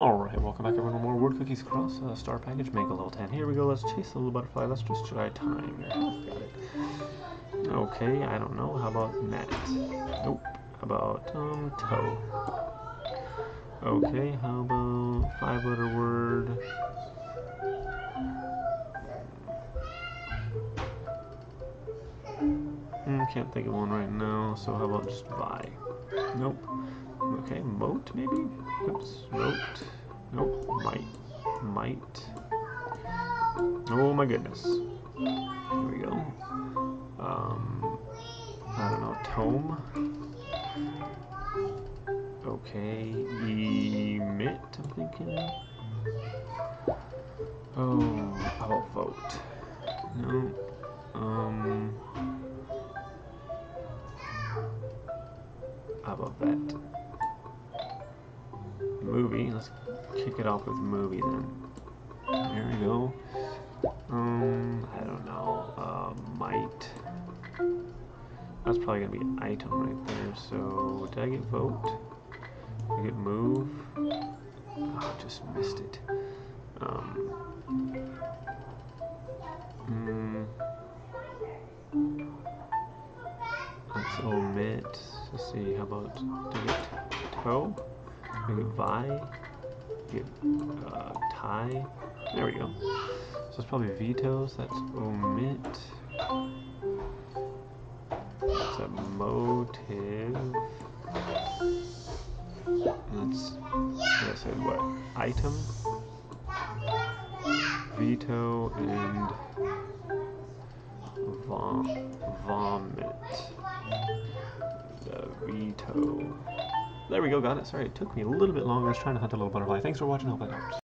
Alright, welcome back everyone. More Word Cookies Cross uh, Star Package, Mango level 10. Here we go, let's chase the little butterfly. Let's just try time Got it. Okay, I don't know. How about net? Nope. How about um toe? Okay, how about five letter word? Mm, can't think of one right now, so how about just buy? Nope. Okay, moat maybe? Oops, moat. Nope, might. Might. Oh my goodness. Here we go. Um, I don't know, tome? Okay, emit, I'm thinking. Oh, how about vote? No. Um, how about that? Movie. Let's kick it off with movie then. There we go. Um, I don't know. Uh, might. That's probably gonna be item right there. So did I get vote? Did I get move? Oh, just missed it. Um. Mm, let's omit. Let's see. How about toe? Vi, get uh, tie. There we go. So it's probably vetoes. That's omit. That's a motive. That's I said what? Item. Veto and vom vomit. The veto. There we go, got it. Sorry, it took me a little bit longer. I was trying to hunt a little butterfly. Thanks for watching. Hope that helps.